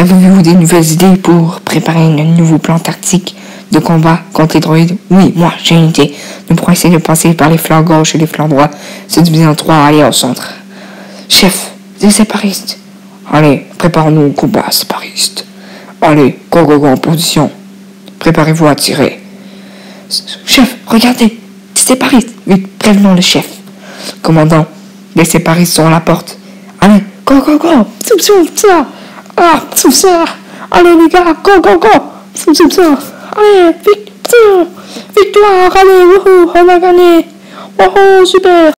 Avez-vous des nouvelles idées pour préparer un nouveau plan tactique de combat contre les droïdes? Oui, moi, j'ai une idée. Nous pourrons essayer de passer par les flancs gauche et les flancs droits, se diviser en trois alliés au centre. Chef, des séparistes. Allez, préparons-nous au combat, séparistes. Allez, go, go, go, en position. Préparez-vous à tirer. Chef, regardez, des séparistes. Vite, prévenons le chef. Commandant, les séparistes sont à la porte. Allez, go, go, go. Zoom, 啊，是不是啊？阿雷尼加，Go Go Go，是不是不？阿雷，Victor，Victor，阿雷，哇吼，好难看呢，哇吼，是的。